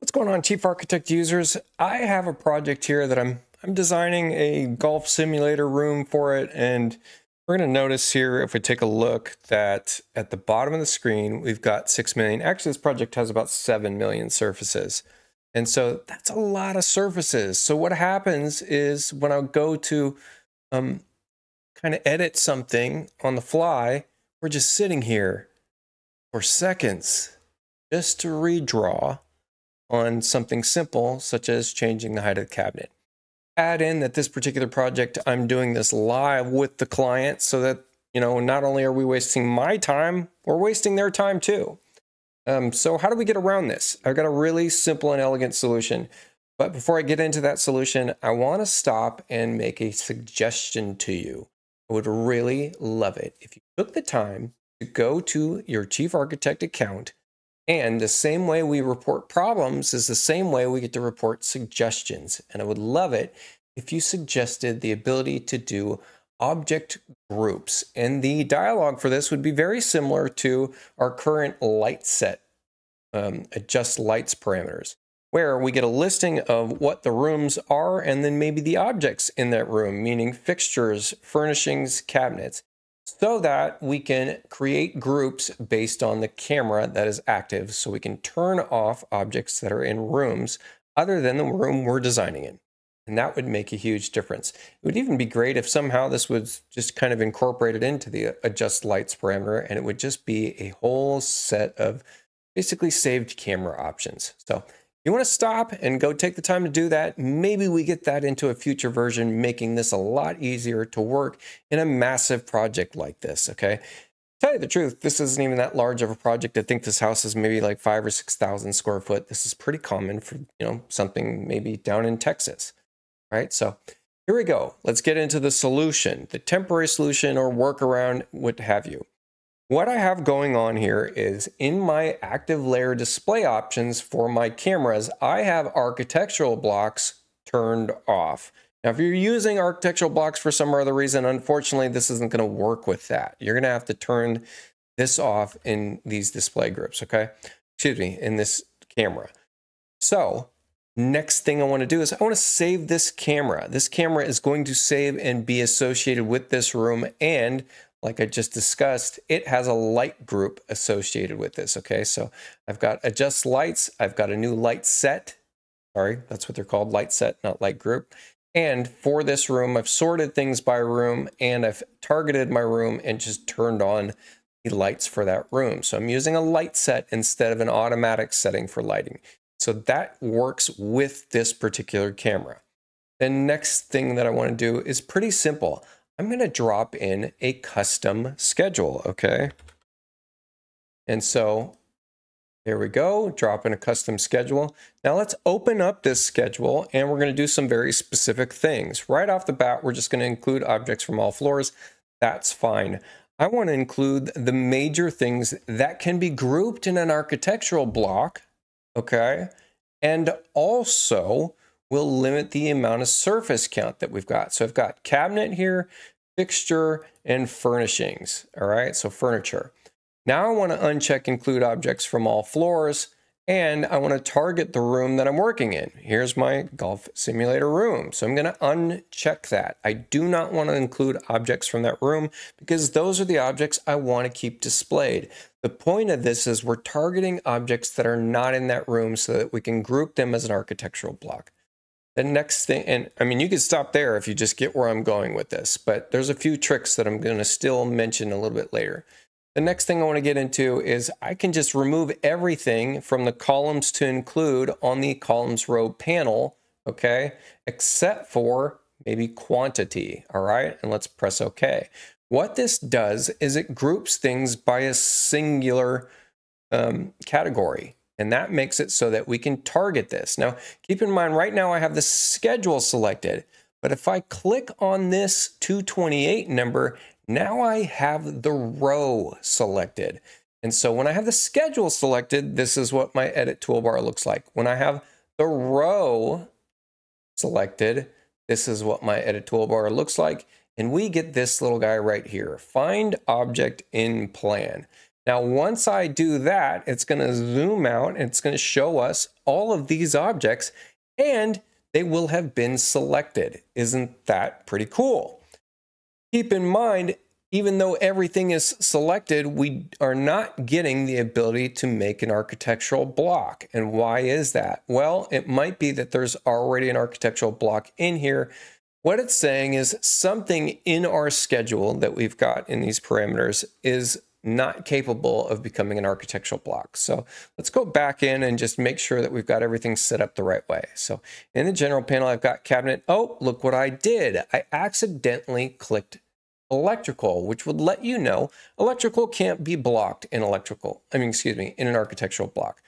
What's going on, Chief Architect users? I have a project here that I'm I'm designing a golf simulator room for it, and we're going to notice here if we take a look that at the bottom of the screen we've got six million. Actually, this project has about seven million surfaces, and so that's a lot of surfaces. So what happens is when I go to um, kind of edit something on the fly, we're just sitting here for seconds just to redraw on something simple, such as changing the height of the cabinet. Add in that this particular project, I'm doing this live with the client so that, you know, not only are we wasting my time, we're wasting their time too. Um, so how do we get around this? I've got a really simple and elegant solution. But before I get into that solution, I want to stop and make a suggestion to you. I would really love it if you took the time to go to your Chief Architect account and the same way we report problems is the same way we get to report suggestions. And I would love it if you suggested the ability to do object groups. And the dialog for this would be very similar to our current light set, um, adjust lights parameters, where we get a listing of what the rooms are and then maybe the objects in that room, meaning fixtures, furnishings, cabinets so that we can create groups based on the camera that is active so we can turn off objects that are in rooms other than the room we're designing in. And that would make a huge difference. It would even be great if somehow this was just kind of incorporated into the uh, adjust lights parameter and it would just be a whole set of basically saved camera options. So you want to stop and go take the time to do that, maybe we get that into a future version, making this a lot easier to work in a massive project like this, okay? Tell you the truth, this isn't even that large of a project. I think this house is maybe like five or 6,000 square foot. This is pretty common for, you know, something maybe down in Texas, right? So here we go. Let's get into the solution, the temporary solution or workaround, what have you. What I have going on here is in my active layer display options for my cameras, I have architectural blocks turned off. Now, if you're using architectural blocks for some other reason, unfortunately, this isn't going to work with that. You're going to have to turn this off in these display groups, okay? Excuse me, in this camera. So next thing I want to do is I want to save this camera. This camera is going to save and be associated with this room and like I just discussed, it has a light group associated with this. Okay, so I've got adjust lights, I've got a new light set. Sorry, that's what they're called light set, not light group. And for this room, I've sorted things by room and I've targeted my room and just turned on the lights for that room. So I'm using a light set instead of an automatic setting for lighting. So that works with this particular camera. The next thing that I want to do is pretty simple. I'm going to drop in a custom schedule, okay? And so here we go, drop in a custom schedule. Now let's open up this schedule and we're going to do some very specific things. Right off the bat, we're just going to include objects from all floors. That's fine. I want to include the major things that can be grouped in an architectural block, okay? And also will limit the amount of surface count that we've got. So I've got cabinet here, fixture, and furnishings. All right, so furniture. Now I want to uncheck include objects from all floors and I want to target the room that I'm working in. Here's my golf simulator room. So I'm going to uncheck that. I do not want to include objects from that room because those are the objects I want to keep displayed. The point of this is we're targeting objects that are not in that room so that we can group them as an architectural block. The next thing, and I mean, you could stop there if you just get where I'm going with this, but there's a few tricks that I'm going to still mention a little bit later. The next thing I want to get into is I can just remove everything from the columns to include on the columns row panel, okay, except for maybe quantity, all right? And let's press OK. What this does is it groups things by a singular um, category. And that makes it so that we can target this. Now, keep in mind, right now I have the schedule selected. But if I click on this 228 number, now I have the row selected. And so when I have the schedule selected, this is what my edit toolbar looks like. When I have the row selected, this is what my edit toolbar looks like. And we get this little guy right here, find object in plan. Now, once I do that, it's going to zoom out and it's going to show us all of these objects and they will have been selected. Isn't that pretty cool? Keep in mind, even though everything is selected, we are not getting the ability to make an architectural block. And why is that? Well, it might be that there's already an architectural block in here. What it's saying is something in our schedule that we've got in these parameters is not capable of becoming an architectural block. So let's go back in and just make sure that we've got everything set up the right way. So in the general panel, I've got cabinet. Oh, look what I did. I accidentally clicked electrical, which would let you know electrical can't be blocked in electrical, I mean, excuse me, in an architectural block.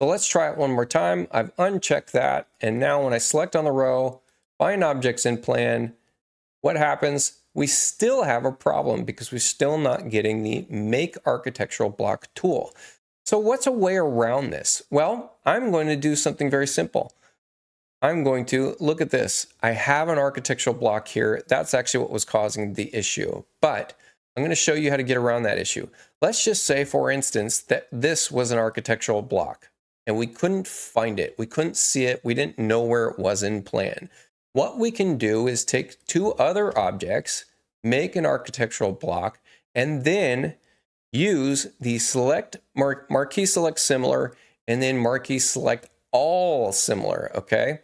So let's try it one more time. I've unchecked that. And now when I select on the row, find objects in plan, what happens? We still have a problem because we're still not getting the make architectural block tool. So what's a way around this? Well, I'm going to do something very simple. I'm going to look at this. I have an architectural block here. That's actually what was causing the issue. But I'm going to show you how to get around that issue. Let's just say, for instance, that this was an architectural block and we couldn't find it. We couldn't see it. We didn't know where it was in plan. What we can do is take two other objects, make an architectural block, and then use the select mar marquee select similar and then marquee select all similar, okay?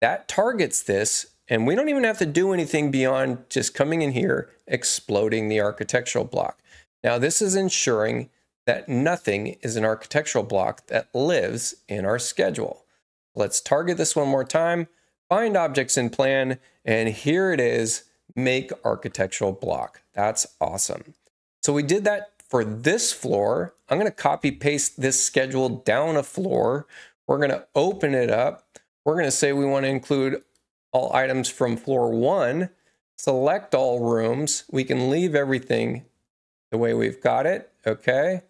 That targets this, and we don't even have to do anything beyond just coming in here, exploding the architectural block. Now, this is ensuring that nothing is an architectural block that lives in our schedule. Let's target this one more time, find objects in plan, and here it is, make architectural block. That's awesome. So we did that for this floor. I'm gonna copy paste this schedule down a floor. We're going to open it up. We're going to say we want to include all items from floor one, select all rooms. We can leave everything the way we've got it, okay?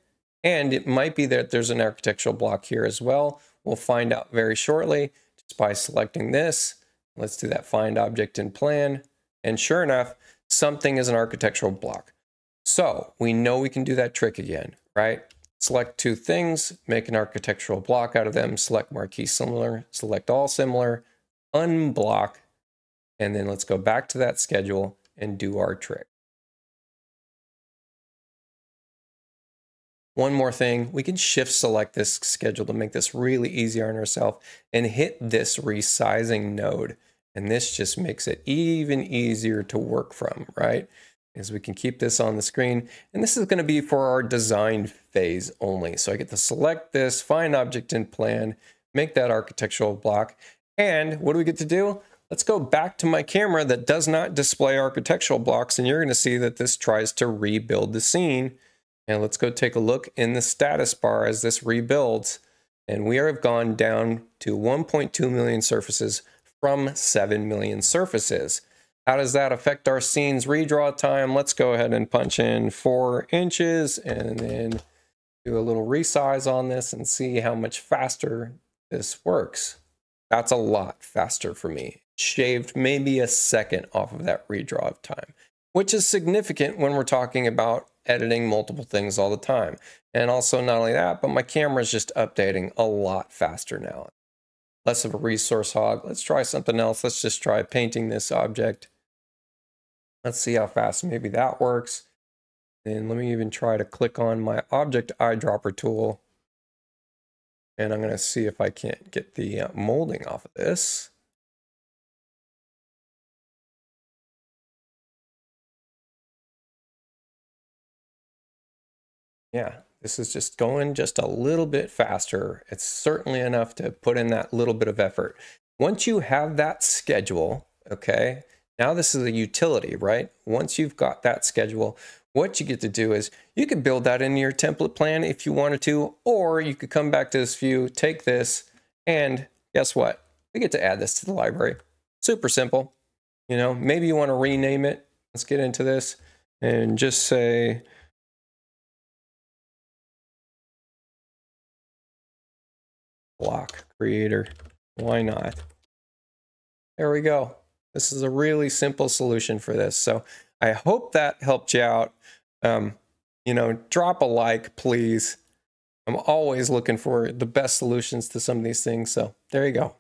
And it might be that there's an architectural block here as well. We'll find out very shortly by selecting this. Let's do that find object in plan. And sure enough, something is an architectural block. So we know we can do that trick again, right? Select two things, make an architectural block out of them, select marquee similar, select all similar, unblock, and then let's go back to that schedule and do our trick. One more thing, we can shift select this schedule to make this really easy on ourselves and hit this resizing node. And this just makes it even easier to work from, right? is we can keep this on the screen. And this is going to be for our design phase only. So I get to select this, find object in plan, make that architectural block. And what do we get to do? Let's go back to my camera that does not display architectural blocks. And you're going to see that this tries to rebuild the scene. And let's go take a look in the status bar as this rebuilds. And we have gone down to 1.2 million surfaces from 7 million surfaces. How does that affect our scene's redraw time? Let's go ahead and punch in four inches and then do a little resize on this and see how much faster this works. That's a lot faster for me. Shaved maybe a second off of that redraw of time, which is significant when we're talking about editing multiple things all the time. And also not only that, but my camera is just updating a lot faster now. Less of a resource hog. Let's try something else. Let's just try painting this object. Let's see how fast maybe that works. And let me even try to click on my object eyedropper tool. And I'm going to see if I can't get the uh, molding off of this. Yeah, this is just going just a little bit faster. It's certainly enough to put in that little bit of effort. Once you have that schedule, okay, now this is a utility, right? Once you've got that schedule, what you get to do is you can build that into your template plan if you wanted to, or you could come back to this view, take this, and guess what? We get to add this to the library. Super simple. You know, maybe you want to rename it. Let's get into this and just say, block creator. Why not? There we go. This is a really simple solution for this. So I hope that helped you out. Um, you know, drop a like, please. I'm always looking for the best solutions to some of these things. So there you go.